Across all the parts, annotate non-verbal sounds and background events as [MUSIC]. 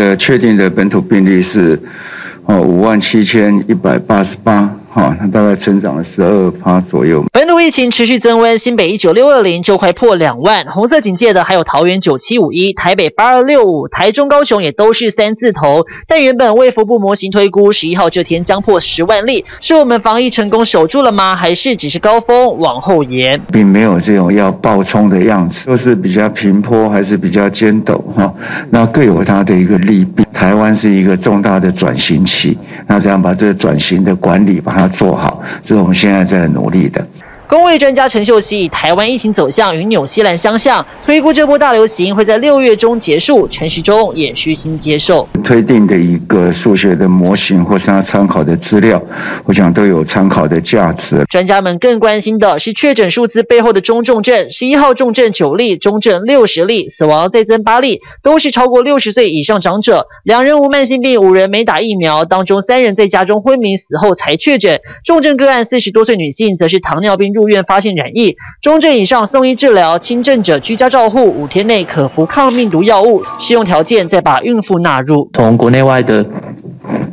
的确定的本土病例是哦五万七千一百八十八。好，那大概成长了十二趴左右。本土疫情持续增温，新北一九六二零就快破两万，红色警戒的还有桃园九七五一、台北八二六五、台中高雄也都是三字头。但原本卫福部模型推估十一号这天将破十万例，是我们防疫成功守住了吗？还是只是高峰往后延？并没有这种要爆冲的样子，都是比较平坡，还是比较尖陡哈。那各有它的一个利弊。台湾是一个重大的转型期，那这样把这个转型的管理把它要做好，这是我们现在在努力的。公卫专家陈秀熙以台湾疫情走向与纽西兰相像，推估这波大流行会在六月中结束。陈时中也虚心接受推定的一个数学的模型或是他参考的资料，我想都有参考的价值。专家们更关心的是确诊数字背后的中重症，十一号重症九例，中症六十例，死亡再增八例，都是超过六十岁以上长者。两人无慢性病，五人没打疫苗，当中三人在家中昏迷死后才确诊。重症个案四十多岁女性，则是糖尿病。入住院发现染疫，中症以上送医治疗，轻症者居家照护，五天内可服抗病毒药物，适用条件再把孕妇纳入。从国内外的。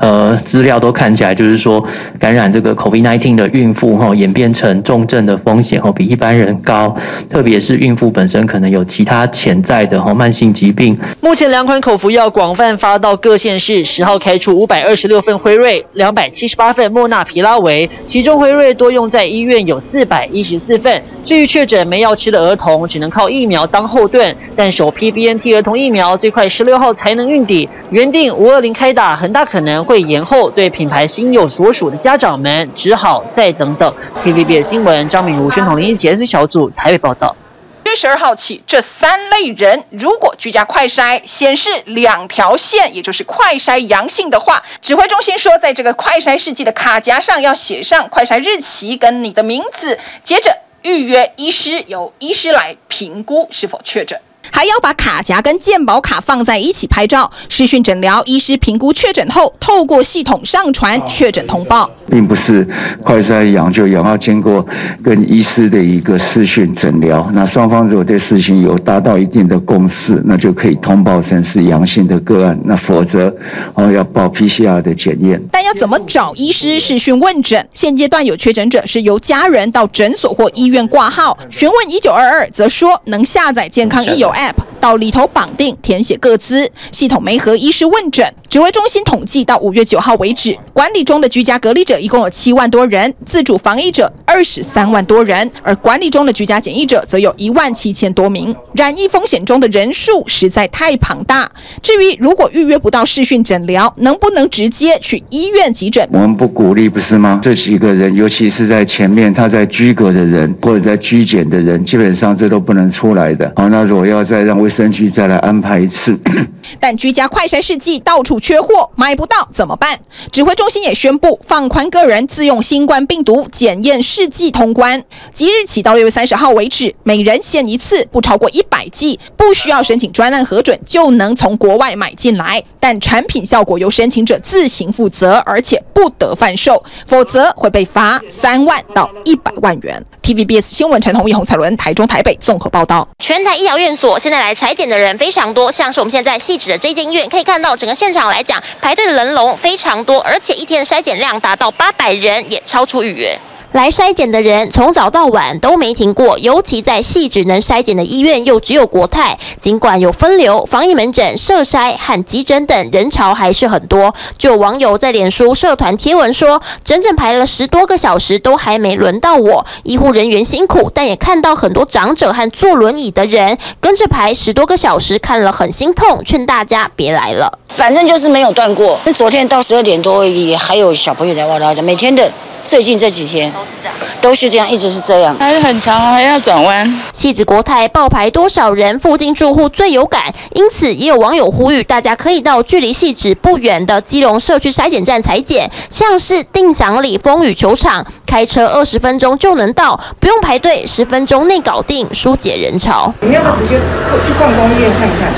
呃，资料都看起来就是说，感染这个 COVID-19 的孕妇哈，演变成重症的风险哈，比一般人高，特别是孕妇本身可能有其他潜在的哈慢性疾病。目前两款口服药广泛发到各县市，十号开出五百二十六份辉瑞，两百七十八份莫纳皮拉韦，其中辉瑞多用在医院有四百一十四份。至于确诊没药吃的儿童，只能靠疫苗当后盾，但首批 BNT 儿童疫苗最快十六号才能运抵，原定五二零开打，很大可能会延后。对品牌心有所属的家长们，只好再等等。TVB 新闻张敏如、宣统林一杰小组台北报道。月十二号起，这三类人如果居家快筛显示两条线，也就是快筛阳性的话，指挥中心说，在这个快筛试剂的卡夹上要写上快筛日期跟你的名字，接着。预约医师，由医师来评估是否确诊。还要把卡夹跟健保卡放在一起拍照，视讯诊疗，医师评估确诊后，透过系统上传确诊通报，并不是快筛阳就阳，要经过跟医师的一个视讯诊疗。那双方如果对事情有达到一定的共识，那就可以通报成是阳性的个案。那否则哦要报 PCR 的检验。但要怎么找医师视讯问诊？现阶段有确诊者是由家人到诊所或医院挂号询问一九二二，则说能下载健康医友 app. 到里头绑定填写各资，系统没和医师问诊。指挥中心统计到五月九号为止，管理中的居家隔离者一共有七万多人，自主防疫者二十三万多人，而管理中的居家检疫者则有一万七千多名。染疫风险中的人数实在太庞大。至于如果预约不到视讯诊疗，能不能直接去医院急诊？我们不鼓励，不是吗？这几个人，尤其是在前面他在居隔的人或者在居检的人，基本上这都不能出来的。好，那如果要再让卫生局再来安排一次，[COUGHS] 但居家快筛试剂到处缺货，买不到怎么办？指挥中心也宣布放宽个人自用新冠病毒检验试剂通关，即日起到六月三十号为止，每人限一次，不超过一百剂，不需要申请专案核准就能从国外买进来，但产品效果由申请者自行负责，而且不得贩售，否则会被罚三万到一百万元。TVBS 新闻陈宏毅、洪彩伦，台中、台北综合报道。全台医疗院所现在来裁剪的人非常多，像是我们现在细致的这间医院，可以看到整个现场来讲，排队的人龙非常多，而且一天的筛检量达到八百人，也超出预约。来筛检的人从早到晚都没停过，尤其在细只能筛检的医院又只有国泰，尽管有分流、防疫门诊、社筛和急诊等，人潮还是很多。就有网友在脸书社团贴文说，整整排了十多个小时都还没轮到我。医护人员辛苦，但也看到很多长者和坐轮椅的人跟着排十多个小时，看了很心痛，劝大家别来了。反正就是没有断过。那昨天到十二点多也还有小朋友在哇啦的，每天的。最近这几天都是这样，一直是这样，还很长，还要转弯。戏子国泰爆牌多少人？附近住户最有感，因此也有网友呼吁，大家可以到距离戏子不远的基隆社区筛检站裁剪，像是定祥里风雨球场，开车二十分钟就能到，不用排队，十分钟内搞定，疏解人潮。你要不要直接去逛公医院看一看？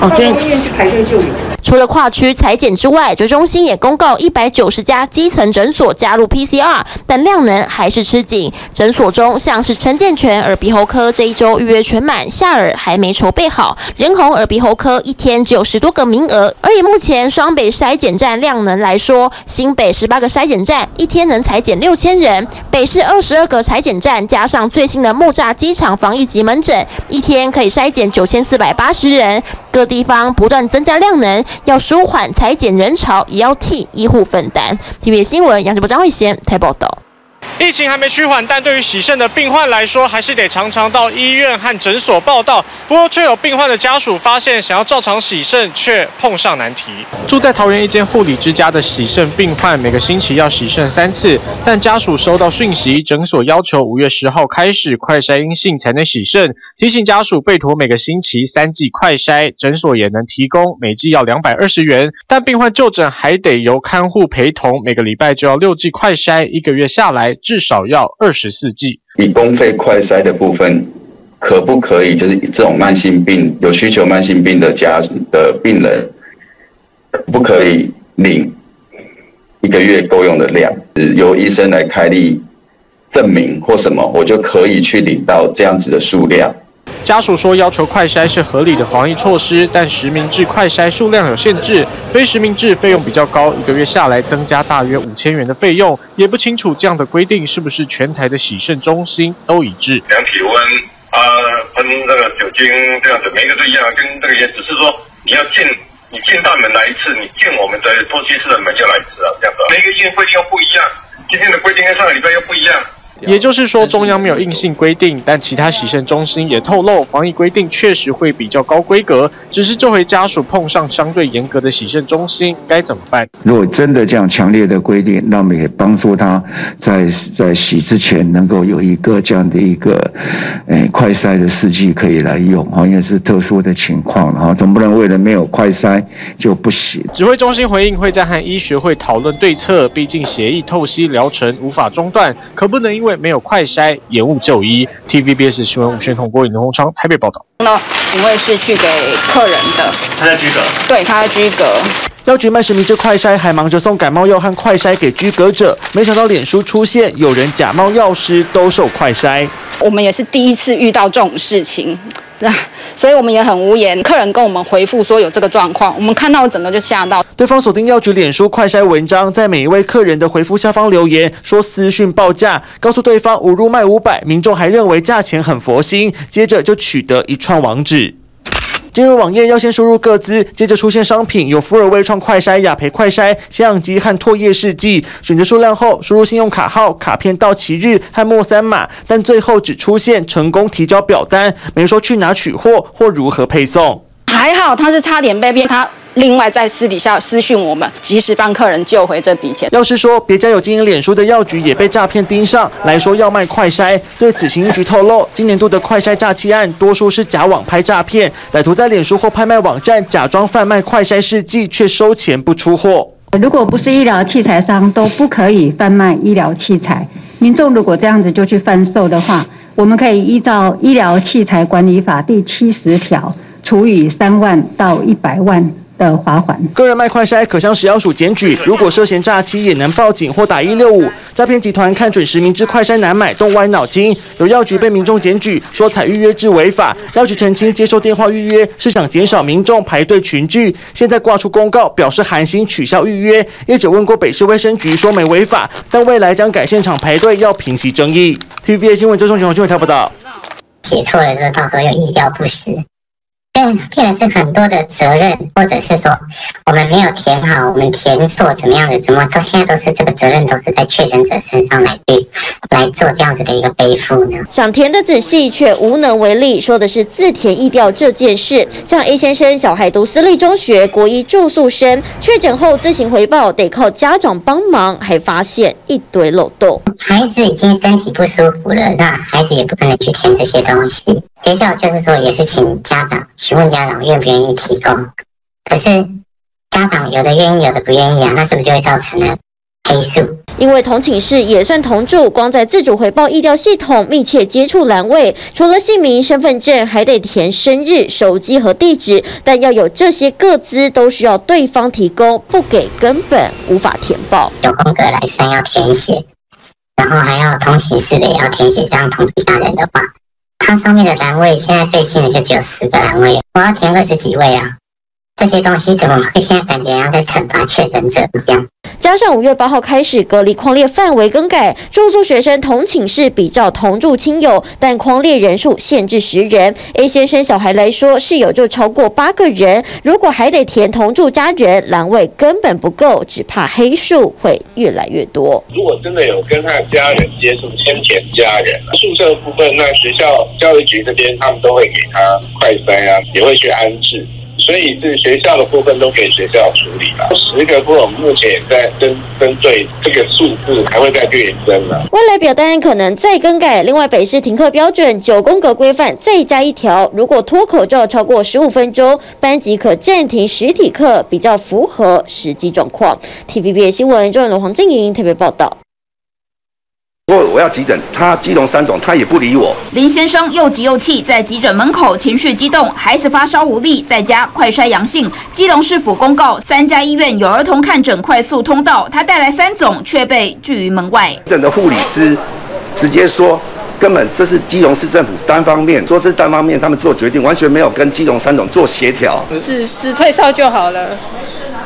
哦，逛公医院去排队就有。除了跨区裁剪之外，这中心也公告一百九十家基层诊所加入 PCR，但量能还是吃紧。诊所中像是陈建全耳鼻喉科这一周预约全满，夏尔还没筹备好，人红耳鼻喉科一天只有十多个名额。而以目前双北筛检站量能来说，新北十八个筛检站一天能裁剪六千人，北市二十二个裁检站加上最新的木栅机场防疫及门诊，一天可以筛检九千四百八十人。各地方不断增加量能，要舒缓裁减人潮，也要替医护分担。TVB 新闻杨志波、张慧贤台报道。疫情还没趋缓，但对于喜肾的病患来说，还是得常常到医院和诊所报道。不过，却有病患的家属发现，想要照常洗肾，却碰上难题。住在桃园一间护理之家的喜肾病患，每个星期要洗肾三次，但家属收到讯息，诊所要求五月十号开始快筛阴性才能洗肾，提醒家属备妥每个星期三剂快筛，诊所也能提供，每剂要两百二十元。但病患就诊还得由看护陪同，每个礼拜就要六剂快筛，一个月下来。至少要二十四剂。以公费快筛的部分，可不可以就是这种慢性病有需求慢性病的家的病人，不可以领一个月够用的量，由医生来开立证明或什么，我就可以去领到这样子的数量。家属说，要求快筛是合理的防疫措施，但实名制快筛数量有限制，非实名制费用比较高，一个月下来增加大约五千元的费用，也不清楚这样的规定是不是全台的洗肾中心都一致。量体温啊，喷那个酒精这样子，每个都一样，跟这个也只是说你要进你进大门来一次，你进我们的透气室的门就来一次啊，这样子。每个医院规定又不一样，今天的规定跟上个礼拜又不一样。也就是说，中央没有硬性规定，但其他洗肾中心也透露，防疫规定确实会比较高规格。只是这回家属碰上相对严格的洗肾中心，该怎么办？如果真的这样强烈的规定，那么也帮助他在在洗之前能够有一个这样的一个诶快筛的试剂可以来用啊，因为是特殊的情况啊，总不能为了没有快筛 [LAUGHS] 就不洗。指挥中心回应会在和医学会讨论对策，毕竟协议透析疗程无法中断，可不能因为。没有快筛，延误就医。TVBS 新闻吴宣彤、郭颖、红昌台北报道。那因为是去给客人的，他在居格。对，他在居格。药局卖实名制快筛，还忙着送感冒药和快筛给居格者，没想到脸书出现有人假冒药师兜售快筛。我们也是第一次遇到这种事情。所以我们也很无言。客人跟我们回复说有这个状况，我们看到整个就吓到。对方锁定药局脸书快筛文章，在每一位客人的回复下方留言说私讯报价，告诉对方五入卖五百，民众还认为价钱很佛心，接着就取得一串网址。进入网页要先输入个资，接着出现商品，有福尔微创快筛、雅培快筛、相机和唾液试剂。选择数量后，输入信用卡号、卡片到期日和末三码，但最后只出现成功提交表单，没说去哪取货或如何配送。还好他是差点被骗，他。另外，在私底下私讯我们，及时帮客人救回这笔钱。药师说，别家有经营脸书的药局也被诈骗盯上来说要卖快筛。对此，刑局透露，今年度的快筛诈欺案多数是假网拍诈骗，歹徒在脸书或拍卖网站假装贩卖快筛试剂，却收钱不出货。如果不是医疗器材商，都不可以贩卖医疗器材。民众如果这样子就去贩售的话，我们可以依照《医疗器材管理法》第七十条，处以三万到一百万。的罚款。个人卖快筛可向食药署检举，如果涉嫌诈欺，也能报警或打一六五。诈骗集团看准实名制快筛难买，动歪脑筋。有药局被民众检举，说采预约制违法。药局澄清，接受电话预约是想减少民众排队群聚。现在挂出公告，表示寒心取消预约。业者问过北市卫生局，说没违法，但未来将改现场排队，要平息争议。TVB 新闻周中全新闻台报道。写错了之后，到时候又意标不实。骗骗的是很多的责任，或者是说我们没有填好，我们填错怎么样的，怎么到现在都是这个责任都是在确诊者身上来去来做这样子的一个背负呢？想填的仔细却无能为力，说的是自填意调这件事。像 A 先生小孩读私立中学国一住宿生，确诊后自行回报得靠家长帮忙，还发现一堆漏洞。孩子已经身体不舒服了，那孩子也不可能去填这些东西。学校就是说也是请家长。询问家长愿不愿意提供，可是家长有的愿意，有的不愿意啊，那是不是就会造成了黑数？因为同寝室也算同住，光在自主回报意调系统密切接触栏位，除了姓名、身份证，还得填生日、手机和地址，但要有这些各资，都需要对方提供，不给根本无法填报。有空格来算要填写，然后还要同寝室的也要填写，这样同住家人的话。它上面的栏位现在最新的就只有十个栏位，我要填二十几位啊！这些东西怎么会现在感觉像在惩罚确诊者一样？加上五月八号开始隔离框列范围更改，住宿学生同寝室比照同住亲友，但框列人数限制十人。A 先生小孩来说，室友就超过八个人，如果还得填同住家人，栏位根本不够，只怕黑数会越来越多。如果真的有跟他的家人接触，先填家人。宿舍部分，那学校教育局这边他们都会给他快筛啊，也会去安置。所以是学校的部分都给学校处理了，十个部分目前也在针针对这个数字还会再略增了。未来表单可能再更改。另外，北市停课标准九宫格规范再加一条，如果脱口罩超过十五分钟，班级可暂停实体课，比较符合实际状况。TVB 新闻中央黄静莹特别报道。我我要急诊，他基隆三种，他也不理我。林先生又急又气，在急诊门口情绪激动，孩子发烧无力，在家快筛阳性。基隆市府公告，三家医院有儿童看诊快速通道，他带来三种，却被拒于门外。诊的护理师直接说，根本这是基隆市政府单方面说，这是单方面他们做决定，完全没有跟基隆三种做协调。只只退烧就好了。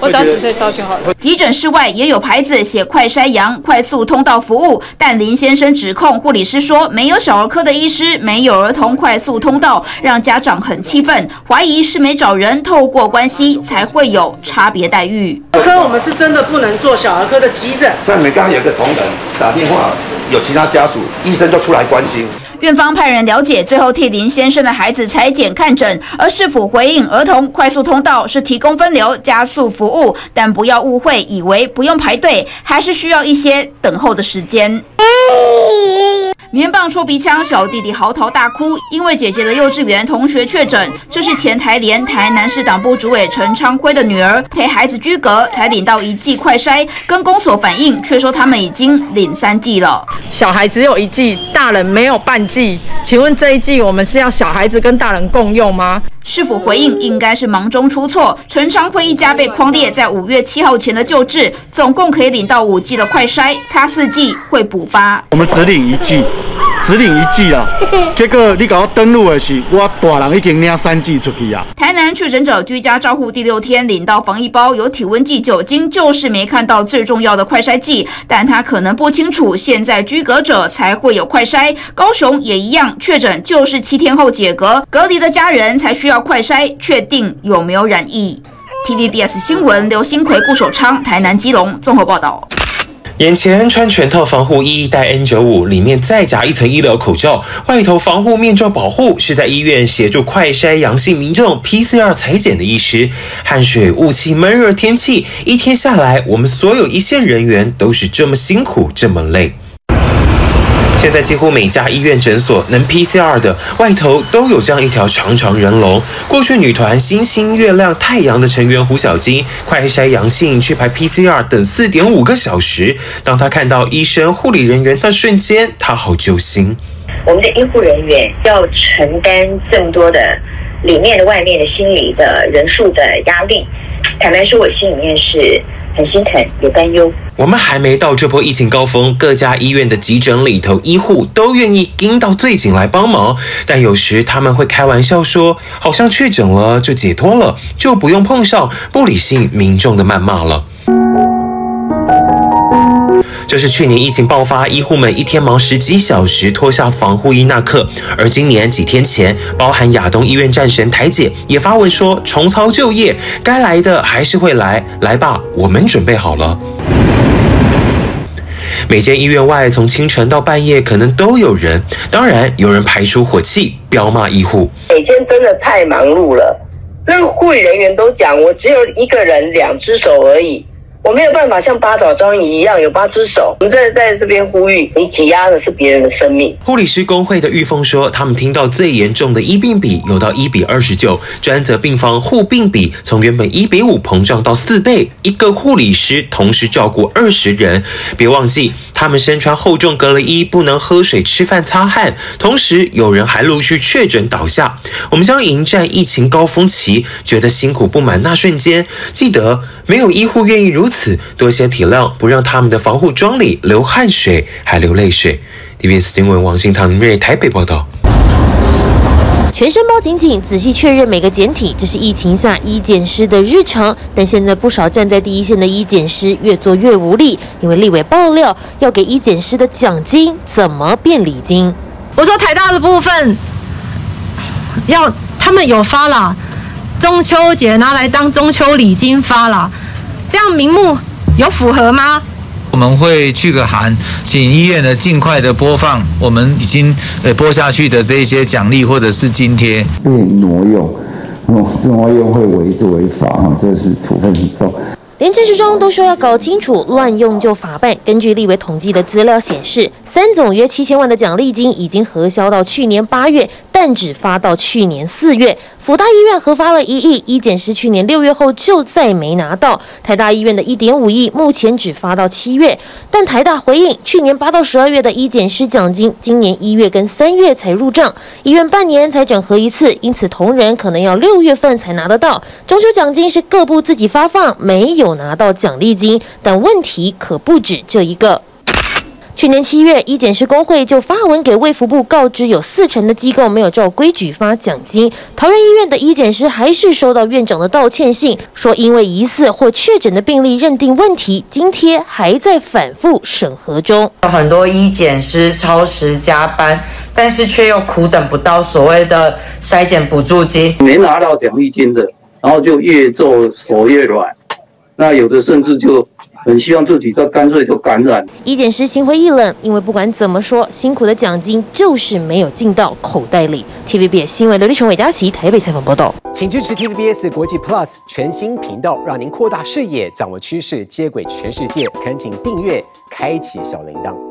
我找紫退烧就好了。急诊室外也有牌子写“快筛阳快速通道服务”，但林先生指控护理师说没有小儿科的医师，没有儿童快速通道，让家长很气愤，怀疑是没找人，透过关系才会有差别待遇。儿科我们是真的不能做小儿科的急诊。那你们刚刚有个同仁打电话，有其他家属，医生就出来关心。院方派人了解，最后替林先生的孩子裁剪看诊，而市府回应儿童快速通道是提供分流加速服务，但不要误会，以为不用排队，还是需要一些等候的时间。棉棒戳鼻腔，小弟弟嚎啕大哭，因为姐姐的幼稚园同学确诊。这是前台联台南市党部主委陈昌辉的女儿，陪孩子居隔才领到一剂快筛，跟公所反映，却说他们已经领三剂了。小孩只有一剂，大人没有半剂。请问这一季我们是要小孩子跟大人共用吗？市府回应应该是忙中出错。陈昌辉一家被框列在五月七号前的救治，总共可以领到五剂的快筛，差四剂会补发。我们只领一剂。只领一剂啦，[LAUGHS] 结果你搞我登录的是，我大人已经领三剂出去啊。台南确诊者居家照护第六天领到防疫包，有体温计、酒精，就是没看到最重要的快筛剂。但他可能不清楚，现在居隔者才会有快筛。高雄也一样，确诊就是七天后解隔，隔离的家人才需要快筛，确定有没有染疫。TVBS 新闻刘新奎、顾守昌，台南基隆综合报道。眼前穿全套防护衣，戴 N 九五里面再夹一层医疗口罩，外头防护面罩保护，是在医院协助快筛阳性民众 PCR 裁剪的医师。汗水、雾气、闷热天气，一天下来，我们所有一线人员都是这么辛苦，这么累。现在几乎每家医院诊所能 PCR 的外头都有这样一条长长人龙。过去女团星星、月亮、太阳的成员胡小金快筛阳性去排 PCR 等四点五个小时，当他看到医生、护理人员那瞬间，他好揪心。我们的医护人员要承担这么多的里面的、外面的心理的人数的压力，坦白说，我心里面是。很心疼，有担忧。我们还没到这波疫情高峰，各家医院的急诊里头，医护都愿意盯到最紧来帮忙。但有时他们会开玩笑说，好像确诊了就解脱了，就不用碰上不理性民众的谩骂了。这是去年疫情爆发，医护们一天忙十几小时脱下防护衣那刻。而今年几天前，包含亚东医院战神台姐也发文说，重操旧业，该来的还是会来，来吧，我们准备好了。每间医院外，从清晨到半夜，可能都有人，当然有人排出火气，彪骂医护。每天真的太忙碌了，那护理人员都讲，我只有一个人，两只手而已。我没有办法像八爪章鱼一样有八只手。我们在在这边呼吁，你挤压的是别人的生命。护理师工会的玉凤说，他们听到最严重的医病比有到一比二十九，专责病房护病比从原本一比五膨胀到四倍，一个护理师同时照顾二十人。别忘记，他们身穿厚重隔离衣，不能喝水、吃饭、擦汗，同时有人还陆续确诊倒下。我们将迎战疫情高峰期，觉得辛苦不满那瞬间，记得没有医护愿意如此，多些体谅，不让他们的防护装里流汗水，还流泪水。TVS 新闻王新堂瑞台北报道。全身包紧紧，仔细确认每个检体，这是疫情下医检师的日常。但现在不少站在第一线的医检师越做越无力，因为立委爆料要给医检师的奖金怎么变礼金？我说台大的部分要他们有发了，中秋节拿来当中秋礼金发了，这样名目有符合吗？我们会去个函，请医院呢尽快的播放我们已经呃拨下去的这一些奖励或者是津贴。被挪用，挪挪用会违违法哈，这是处分很重。连陈时中都说要搞清楚，乱用就法办。根据立委统计的资料显示，三总约七千万的奖励金已经核销到去年八月，但只发到去年四月。福大医院核发了一亿，医检师去年六月后就再没拿到。台大医院的一点五亿目前只发到七月，但台大回应，去年八到十二月的医检师奖金，今年一月跟三月才入账，医院半年才整合一次，因此同仁可能要六月份才拿得到。中秋奖金是各部自己发放，没有拿到奖励金，但问题可不止这一个。去年七月，医检师工会就发文给卫福部告知，有四成的机构没有照规矩发奖金。桃园医院的医检师还是收到院长的道歉信，说因为疑似或确诊的病例认定问题，津贴还在反复审核中。有很多医检师超时加班，但是却又苦等不到所谓的筛检补助金，没拿到奖励金的，然后就越做手越软，那有的甚至就。很希望自己在干脆就感染。医检师心灰意冷，因为不管怎么说，辛苦的奖金就是没有进到口袋里。TVBS 新闻刘立雄、韦嘉琪台北采访报道。请支持 TVBS 国际 Plus 全新频道，让您扩大视野，掌握趋势，接轨全世界。恳请订阅，开启小铃铛。